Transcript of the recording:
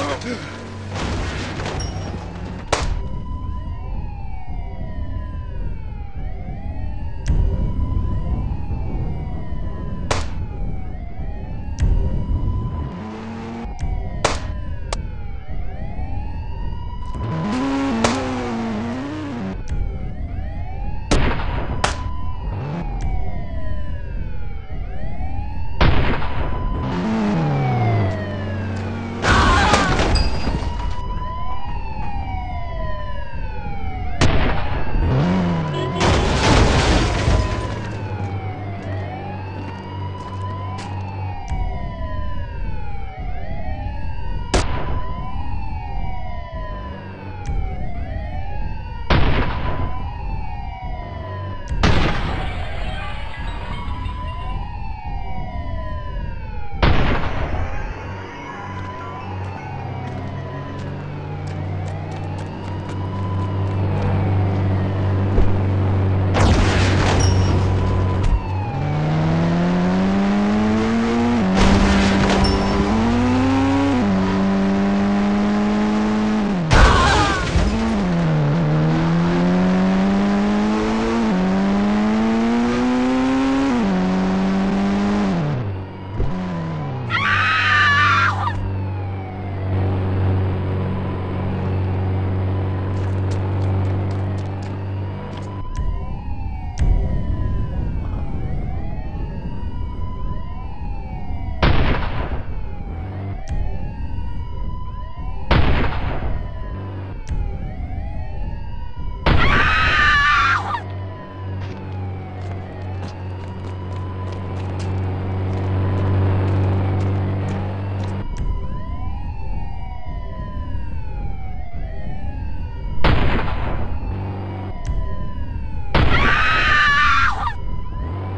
No!